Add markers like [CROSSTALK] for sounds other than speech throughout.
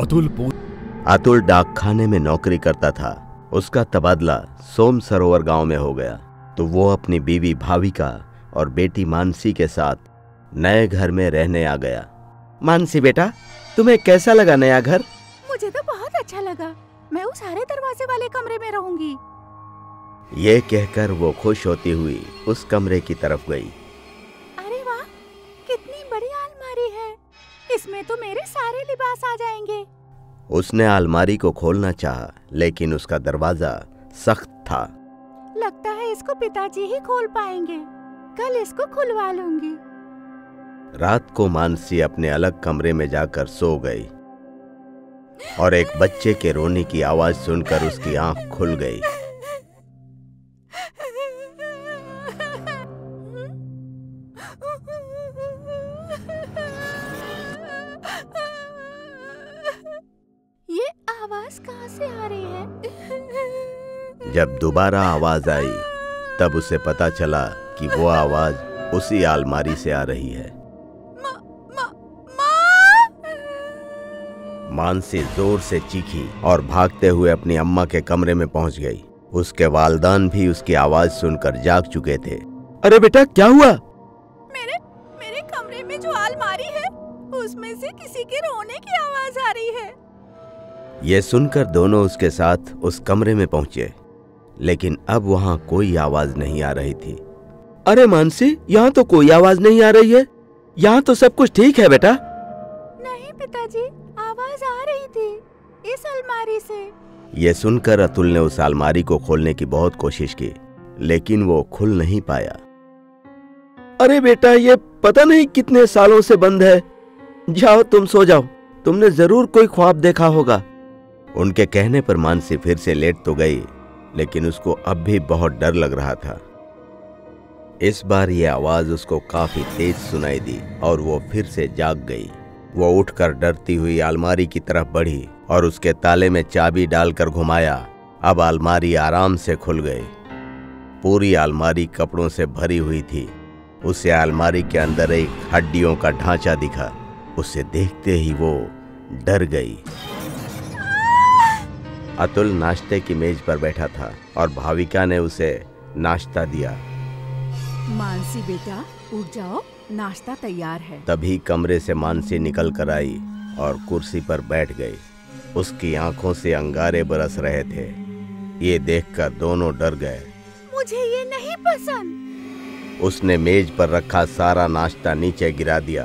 अतुल अतुल डाकखाने में नौकरी करता था। उसका तबादला सोम सरोवर गाँव में हो गया। तो वो अपनी बीवी भाविका और बेटी मानसी के साथ नए घर में रहने आ गया। मानसी बेटा तुम्हें कैसा लगा नया घर? मुझे तो बहुत अच्छा लगा। मैं उस हरे दरवाजे वाले कमरे में रहूँगी। ये कहकर वो खुश होती हुई उस कमरे की तरफ़ गई अरे वाह कितनी बड़ी अलमारी है इसमें तो मेरे सारे लिबास आ जाएँगे। उसने अलमारी को खोलना चाहा लेकिन उसका दरवाज़ा सख्त था। लगता है इसको पिताजी ही खोल पाएँगे। कल इसको खुलवा लूँगी। रात को मानसी अपने अलग कमरे में जाकर सो गई और एक बच्चे के रोने की आवाज़ सुनकर उसकी आँख खुल गई। आवाज़ कहाँ से आ रही है? जब दोबारा आवाज़ आई तब उसे पता चला कि वो आवाज़ उसी अलमारी से आ रही है। माँ माँ माँ। मानसी ज़ोर से चीखी और भागते हुए अपनी अम्मा के कमरे में पहुँच गई। उसके वालदान भी उसकी आवाज़ सुनकर जाग चुके थे। अरे बेटा क्या हुआ? मेरे मेरे कमरे में जो अलमारी है उसमें से किसी के रोने की आवाज़ आ रही है। ये सुनकर दोनों उसके साथ उस कमरे में पहुँचे लेकिन अब वहाँ कोई आवाज़ नहीं आ रही थी। अरे मानसी यहाँ तो कोई आवाज़ नहीं आ रही है। यहाँ तो सब कुछ ठीक है बेटा। नहीं पिताजी आवाज़ आ रही थी इस अलमारी से। ये सुनकर अतुल ने उस अलमारी को खोलने की बहुत कोशिश की लेकिन वो खुल नहीं पाया। अरे बेटा ये पता नहीं कितने सालों से बंद है। जाओ तुम सो जाओ। तुमने ज़रूर कोई ख्वाब देखा होगा। उनके कहने पर मानसी फिर से लेट तो गई, लेकिन उसको अब भी बहुत डर लग रहा था। इस बार ये आवाज़ उसको काफ़ी तेज सुनाई दी और वो फिर से जाग गई। वो उठकर डरती हुई अलमारी की तरफ़ बढ़ी और उसके ताले में चाबी डालकर घुमाया। अब अलमारी आराम से खुल गई। पूरी अलमारी कपड़ों से भरी हुई थी। उसे अलमारी के अंदर एक हड्डियों का ढांचा दिखा। उसे देखते ही वो डर गई। अतुल नाश्ते की मेज पर बैठा था और भाविका ने उसे नाश्ता दिया। मानसी बेटा उठ जाओ नाश्ता तैयार है। तभी कमरे से मानसी निकल कर आई और कुर्सी पर बैठ गई। उसकी आँखों से अंगारे बरस रहे थे। ये देखकर दोनों डर गए। मुझे ये नहीं पसंद। उसने मेज पर रखा सारा नाश्ता नीचे गिरा दिया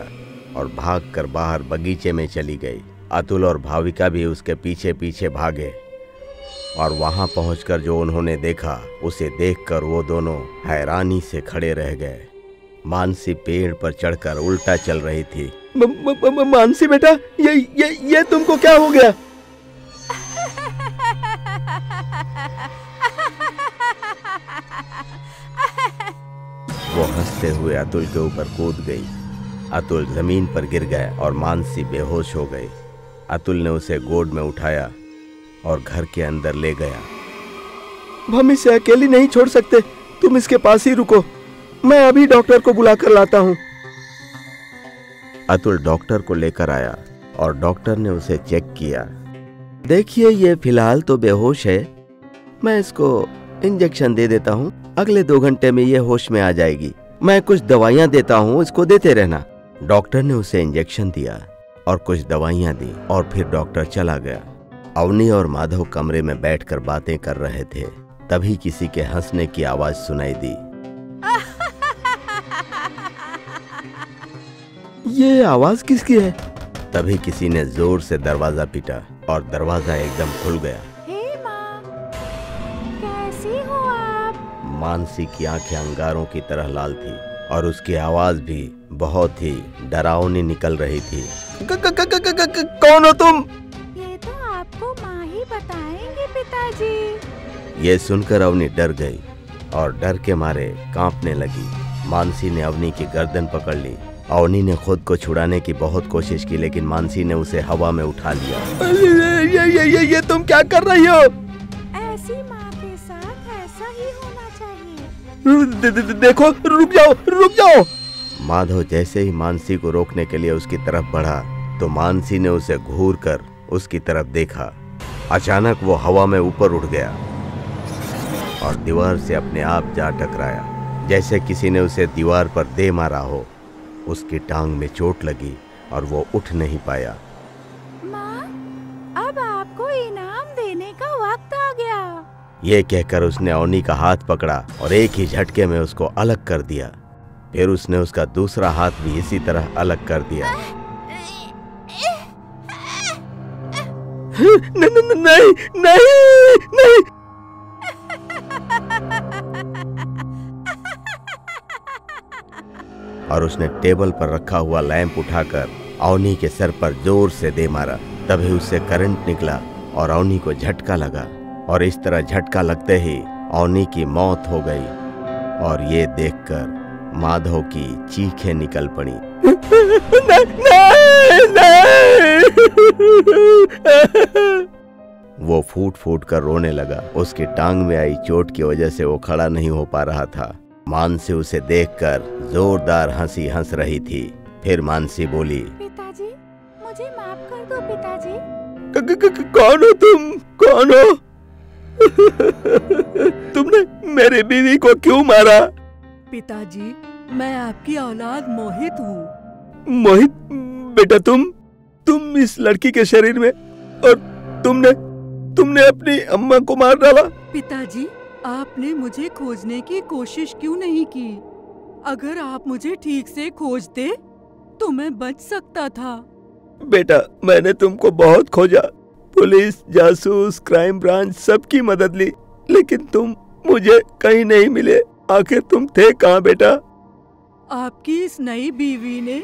और भागकर बाहर बगीचे में चली गई। अतुल और भाविका भी उसके पीछे पीछे भागे। और वहाँ पहुंचकर जो उन्होंने देखा उसे देखकर वो दोनों हैरानी से खड़े रह गए। मानसी पेड़ पर चढ़कर उल्टा चल रही थी। म, म, म, मानसी बेटा ये ये ये तुमको क्या हो गया? वो हँसते हुए अतुल के ऊपर कूद गई। अतुल ज़मीन पर गिर गया और मानसी बेहोश हो गई। अतुल ने उसे गोद में उठाया। और घर के अंदर ले गया। हम इसे अकेली नहीं छोड़ सकते। तुम इसके पास ही रुको। मैं अभी डॉक्टर को बुलाकर लाता हूँ। अतुल डॉक्टर को लेकर आया और डॉक्टर ने उसे चेक किया। देखिए ये फ़िलहाल तो बेहोश है। मैं इसको इंजेक्शन दे देता हूँ। अगले दो घंटे में ये होश में आ जाएगी। मैं कुछ दवाइयाँ देता हूँ इसको देते रहना। डॉक्टर ने उसे इंजेक्शन दिया और कुछ दवाइयाँ दी और फिर डॉक्टर चला गया। अवनी और माधव कमरे में बैठकर बातें कर रहे थे। तभी किसी के हंसने की आवाज़ सुनाई दी। [LAUGHS] ये आवाज़ किसकी है? तभी किसी ने ज़ोर से दरवाज़ा पीटा और दरवाज़ा एकदम खुल गया। हे कैसी हो आप? मानसी की आँखें अंगारों की तरह लाल थी और उसकी आवाज़ भी बहुत ही डरावनी निकल रही थी। क, क, क, क, क, क, कौन हो तुम? ये सुनकर अवनी डर गई और डर के मारे कांपने लगी। मानसी ने अवनी की गर्दन पकड़ ली। अवनी ने खुद को छुड़ाने की बहुत कोशिश की लेकिन मानसी ने उसे हवा में उठा लिया। ये ये ये ये ये तुम क्या कर रही हो? ऐसी माँ के साथ ऐसा ही होना चाहिए। दे, दे, दे, देखो रुक जाओ रुक जाओ। माधव जैसे ही मानसी को रोकने के लिए उसकी तरफ़ बढ़ा तो मानसी ने उसे घूर कर उसकी तरफ़ देखा। अचानक वो हवा में ऊपर उठ गया। और दीवार से अपने आप जा टकराया। जैसे किसी ने उसे दीवार पर दे मारा हो उसकी टांग में चोट लगी और वो उठ नहीं पाया। माँ अब आपको इनाम देने का वक्त आ गया। ये कहकर उसने अवनी का हाथ पकड़ा और एक ही झटके में उसको अलग कर दिया। फिर उसने उसका दूसरा हाथ भी इसी तरह अलग कर दिया। [LAUGHS] नहीं नहीं नहीं। और उसने टेबल पर रखा हुआ लैंप उठाकर अवनी के सर पर ज़ोर से दे मारा। तभी उससे करंट निकला और अवनी को झटका लगा और इस तरह झटका लगते ही अवनी की मौत हो गई और ये देखकर माधव की चीखें निकल पड़ी। वो फूट फूट कर रोने लगा। उसकी टांग में आई चोट की वजह से वो खड़ा नहीं हो पा रहा था। मानसी उसे देखकर जोरदार हँसी हंस रही थी। फिर मानसी बोली पिताजी मुझे माफ़ कर दो पिताजी। क- क- क- कौन हो तुम? कौन हो? तुमने मेरी बीवी को क्यों मारा? पिताजी मैं आपकी औलाद मोहित हूँ। मोहित बेटा तुम तुम इस लड़की के शरीर में और तुमने तुमने अपनी अम्मा को मार डाला। पिताजी आपने मुझे खोजने की कोशिश क्यों नहीं की? अगर आप मुझे ठीक से खोजते तो मैं बच सकता था। बेटा मैंने तुमको बहुत खोजा। पुलिस जासूस क्राइम ब्रांच सबकी मदद ली लेकिन तुम मुझे कहीं नहीं मिले। आखिर तुम थे कहाँ बेटा? आपकी इस नई बीवी ने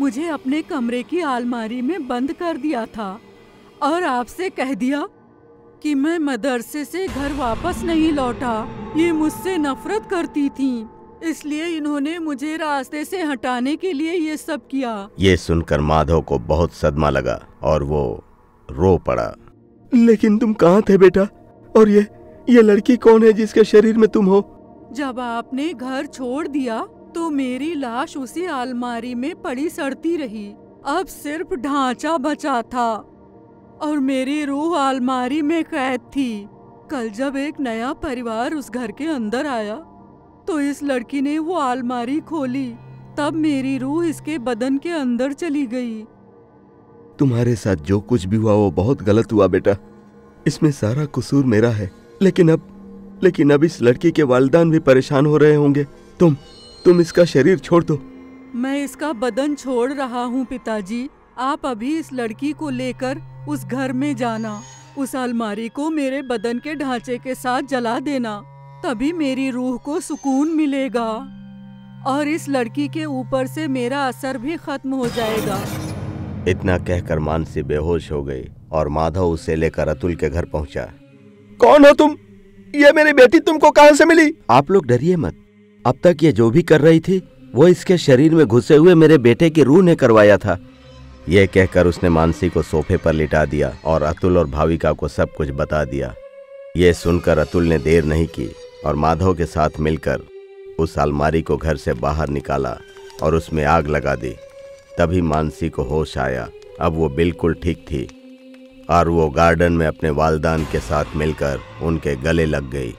मुझे अपने कमरे की आलमारी में बंद कर दिया था और आपसे कह दिया कि मैं मदरसे से घर वापस नहीं लौटा। ये मुझसे नफरत करती थी। इसलिए इन्होंने मुझे रास्ते से हटाने के लिए ये सब किया। ये सुनकर माधव को बहुत सदमा लगा और वो रो पड़ा। लेकिन तुम कहाँ थे बेटा? और ये ये लड़की कौन है जिसके शरीर में तुम हो? जब आपने घर छोड़ दिया तो मेरी लाश उसी अलमारी में पड़ी सड़ती रही। अब सिर्फ़ ढांचा बचा था। और मेरी रूह अलमारी में कैद थी। कल जब एक नया परिवार उस घर के अंदर आया तो इस लड़की ने वो अलमारी खोली। तब मेरी रूह इसके बदन के अंदर चली गई। तुम्हारे साथ जो कुछ भी हुआ वो बहुत गलत हुआ बेटा। इसमें सारा कसूर मेरा है। लेकिन अब लेकिन अब इस लड़की के वालिदान भी परेशान हो रहे होंगे। तुम तुम इसका शरीर छोड़ दो। मैं इसका बदन छोड़ रहा हूँ पिताजी। आप अभी इस लड़की को लेकर उस घर में जाना उस अलमारी को मेरे बदन के ढांचे के साथ जला देना तभी मेरी रूह को सुकून मिलेगा। और इस लड़की के ऊपर से मेरा असर भी खत्म हो जाएगा। इतना कहकर मानसी बेहोश हो गई और माधव उसे लेकर अतुल के घर पहुँचा। कौन हो तुम? ये मेरी बेटी तुमको कहाँ से मिली? आप लोग डरिए मत। अब तक ये जो भी कर रही थी वो इसके शरीर में घुसे हुए मेरे बेटे की रूह ने करवाया था। यह कहकर उसने मानसी को सोफे पर लिटा दिया और अतुल और भाविका को सब कुछ बता दिया। ये सुनकर अतुल ने देर नहीं की और माधव के साथ मिलकर उस अलमारी को घर से बाहर निकाला और उसमें आग लगा दी। तभी मानसी को होश आया। अब वो बिल्कुल ठीक थी और वो गार्डन में अपने वालदान के साथ मिलकर उनके गले लग गई।